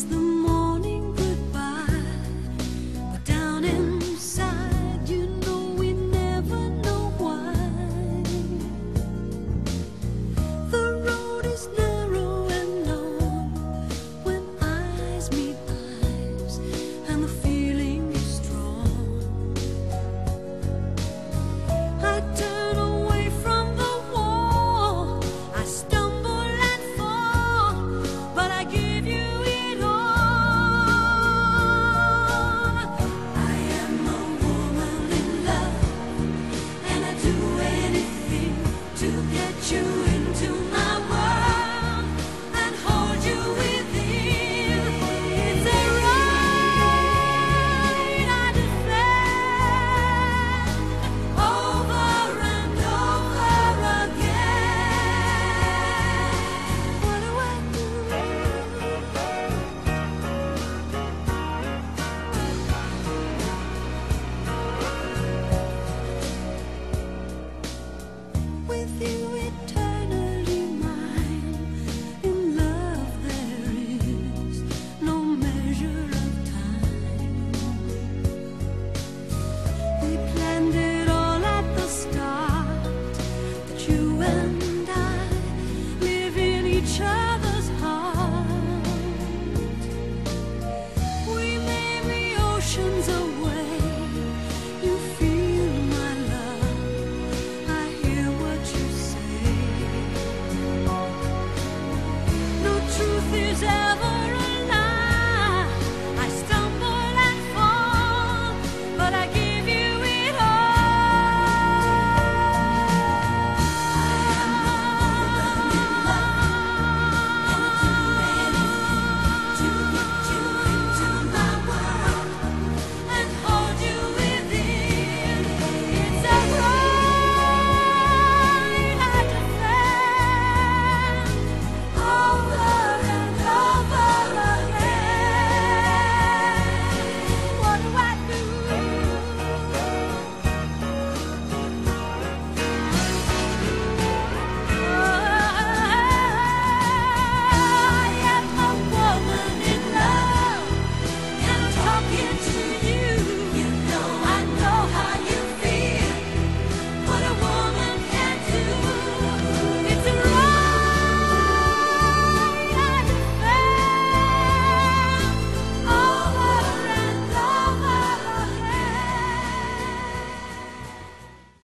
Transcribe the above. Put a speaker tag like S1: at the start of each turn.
S1: the with you it